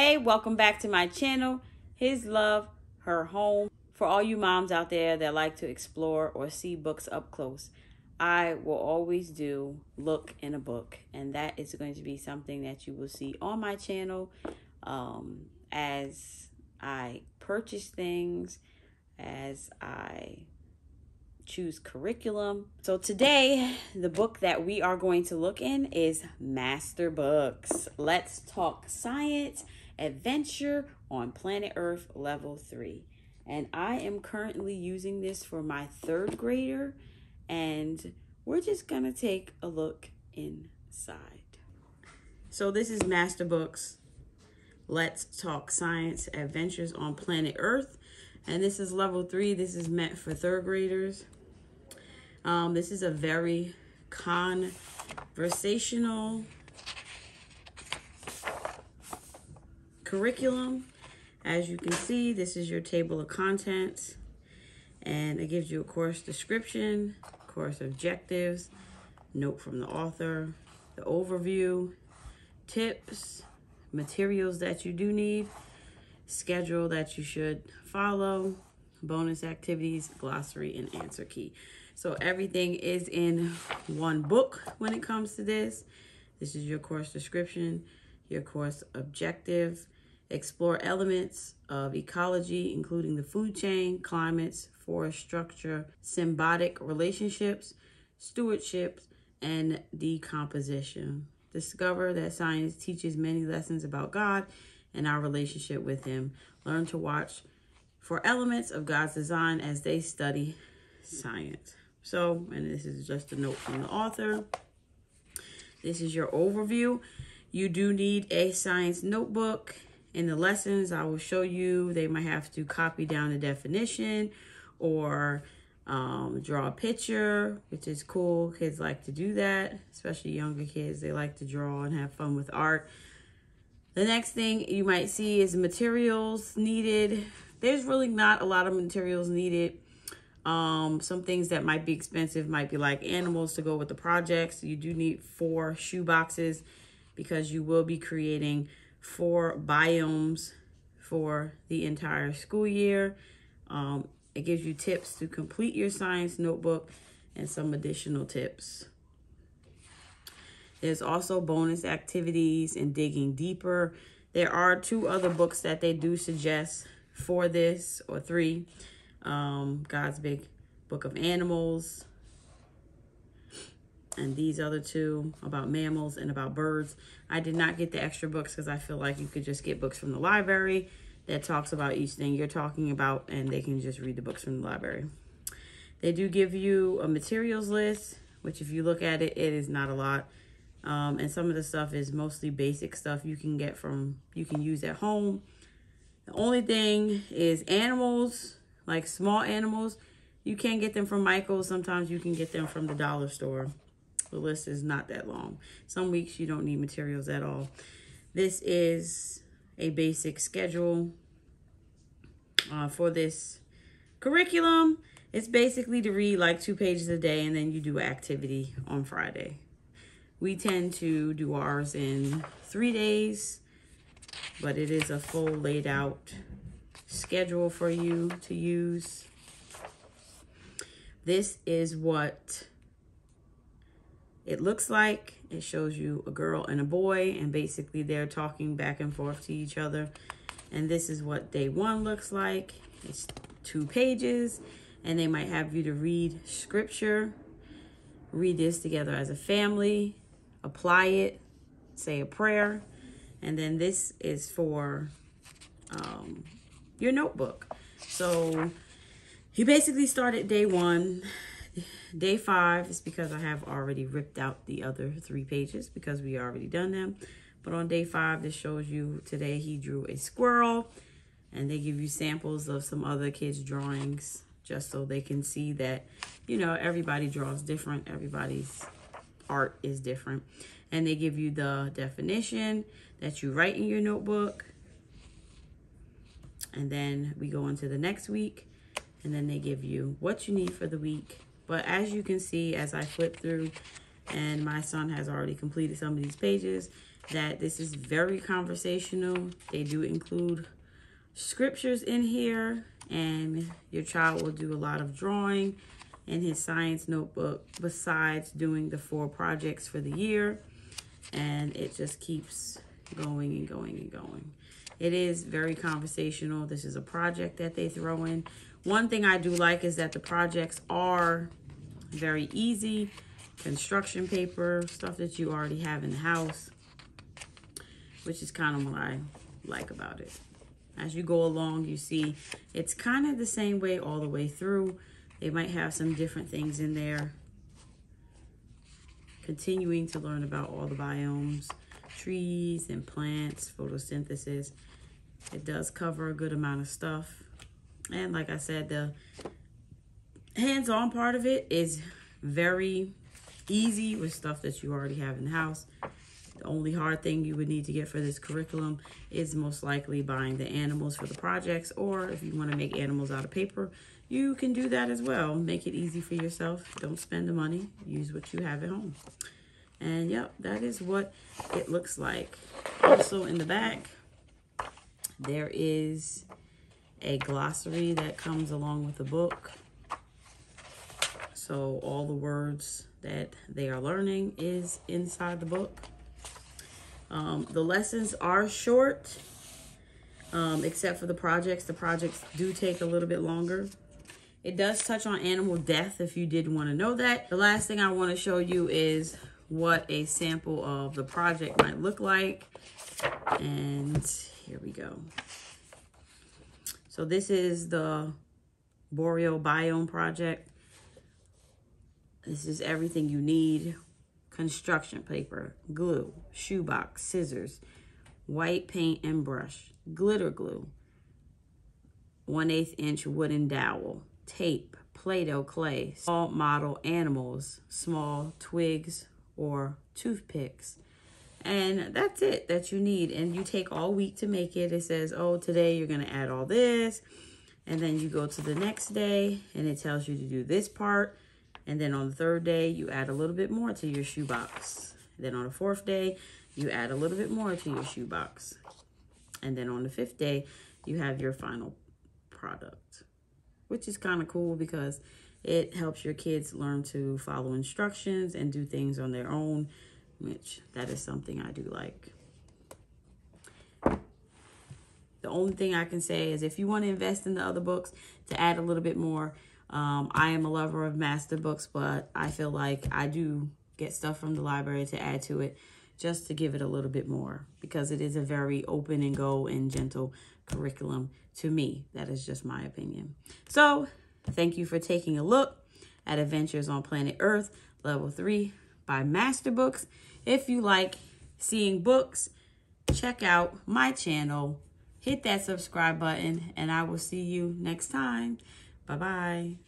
Hey, welcome back to my channel, His Love, Her Home. For all you moms out there that like to explore or see books up close, I will always do look in a book, and that is going to be something that you will see on my channel um, as I purchase things, as I choose curriculum. So today, the book that we are going to look in is Master Books. Let's talk science adventure on planet Earth level 3. And I am currently using this for my third grader and we're just going to take a look inside. So this is Master Books. Let's Talk Science Adventures on Planet Earth. And this is level three. This is meant for third graders. Um, this is a very conversational curriculum. As you can see, this is your table of contents and it gives you a course description, course objectives, note from the author, the overview, tips, materials that you do need, schedule that you should follow, bonus activities, glossary, and answer key. So everything is in one book when it comes to this. This is your course description, your course objective, explore elements of ecology, including the food chain, climates, forest structure, symbiotic relationships, stewardship, and decomposition. Discover that science teaches many lessons about God and our relationship with Him. Learn to watch for elements of God's design as they study science. So, and this is just a note from the author. This is your overview. You do need a science notebook in the lessons, I will show you, they might have to copy down the definition or um, draw a picture, which is cool. Kids like to do that, especially younger kids. They like to draw and have fun with art. The next thing you might see is materials needed. There's really not a lot of materials needed. Um, some things that might be expensive might be like animals to go with the projects. You do need four shoe boxes because you will be creating four biomes for the entire school year. Um, it gives you tips to complete your science notebook and some additional tips. There's also bonus activities and digging deeper. There are two other books that they do suggest for this, or three. Um, God's Big Book of Animals, and these other two about mammals and about birds. I did not get the extra books because I feel like you could just get books from the library that talks about each thing you're talking about and they can just read the books from the library. They do give you a materials list, which if you look at it, it is not a lot. Um, and some of the stuff is mostly basic stuff you can get from, you can use at home. The only thing is animals, like small animals, you can get them from Michael's. Sometimes you can get them from the dollar store. The list is not that long. Some weeks you don't need materials at all. This is a basic schedule uh, for this curriculum. It's basically to read like two pages a day and then you do activity on Friday. We tend to do ours in three days, but it is a full laid out schedule for you to use. This is what it looks like. It shows you a girl and a boy, and basically they're talking back and forth to each other. And this is what day one looks like. It's two pages, and they might have you to read scripture, read this together as a family, apply it, say a prayer, and then this is for um, your notebook. So you basically started day one Day five is because I have already ripped out the other three pages because we already done them. But on day five, this shows you today he drew a squirrel and they give you samples of some other kids' drawings just so they can see that, you know, everybody draws different. Everybody's art is different. And they give you the definition that you write in your notebook. And then we go into the next week and then they give you what you need for the week but as you can see, as I flip through, and my son has already completed some of these pages, that this is very conversational. They do include scriptures in here and your child will do a lot of drawing in his science notebook besides doing the four projects for the year. And it just keeps going and going and going. It is very conversational. This is a project that they throw in. One thing i do like is that the projects are very easy construction paper stuff that you already have in the house which is kind of what i like about it as you go along, you see it's kind of the same way all the way through. They might have some different things in there. Continuing to learn about all the biomes, trees and plants, photosynthesis. It does cover a good amount of stuff. And like I said, the hands-on part of it is very easy with stuff that you already have in the house. The only hard thing you would need to get for this curriculum is most likely buying the animals for the projects, or if you want to make animals out of paper, you can do that as well. Make it easy for yourself. Don't spend the money. Use what you have at home. And yep, that is what it looks like. Also in the back, there is a glossary that comes along with the book. So all the words that they are learning is inside the book. Um, the lessons are short, um, except for the projects. The projects do take a little bit longer. It does touch on animal death if you did want to know that. The last thing I want to show you is what a sample of the project might look like. And here we go. So this is the Boreal Biome Project. This is everything you need construction paper, glue, shoebox, scissors, white paint and brush, glitter glue, 1 8 inch wooden dowel, tape, Play-Doh clay, small model animals, small twigs or toothpicks. And that's it that you need. And you take all week to make it. It says, oh, today you're going to add all this. And then you go to the next day and it tells you to do this part and then on the third day, you add a little bit more to your shoebox. Then on the fourth day, you add a little bit more to your shoebox. And then on the fifth day, you have your final product, which is kind of cool because it helps your kids learn to follow instructions and do things on their own, which that is something I do like. The only thing I can say is if you want to invest in the other books to add a little bit more, um, I am a lover of master books, but I feel like I do get stuff from the library to add to it just to give it a little bit more because it is a very open and go and gentle curriculum to me. That is just my opinion. So thank you for taking a look at Adventures on Planet Earth Level 3 by Master Books. If you like seeing books, check out my channel. Hit that subscribe button and I will see you next time. Bye bye.